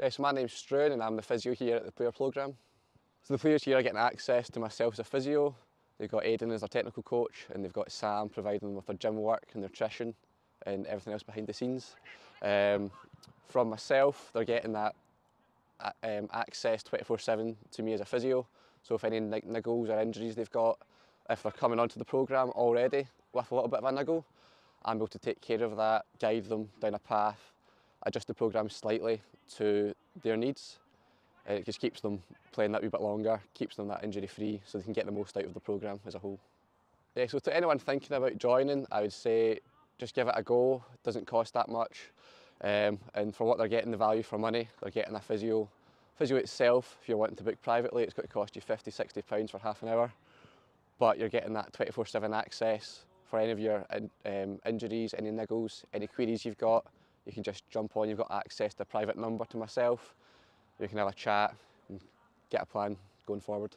Yeah, so my name's Struan and I'm the physio here at the player programme. So the players here are getting access to myself as a physio. They've got Aidan as their technical coach and they've got Sam providing them with their gym work and nutrition and everything else behind the scenes. Um, from myself, they're getting that uh, um, access 24-7 to me as a physio. So if any niggles or injuries they've got, if they're coming onto the programme already with a little bit of a niggle, I'm able to take care of that, guide them down a path adjust the programme slightly to their needs. Uh, it just keeps them playing that wee bit longer, keeps them that injury free so they can get the most out of the programme as a whole. Yeah, uh, so to anyone thinking about joining, I would say just give it a go. It doesn't cost that much. Um, and for what they're getting the value for money, they're getting a physio. Physio itself, if you're wanting to book privately, it's going to cost you 50, 60 pounds for half an hour. But you're getting that 24-7 access for any of your um, injuries, any niggles, any queries you've got. you can just jump on, you've got access to a private number to myself, you can have a chat and get a plan going forward.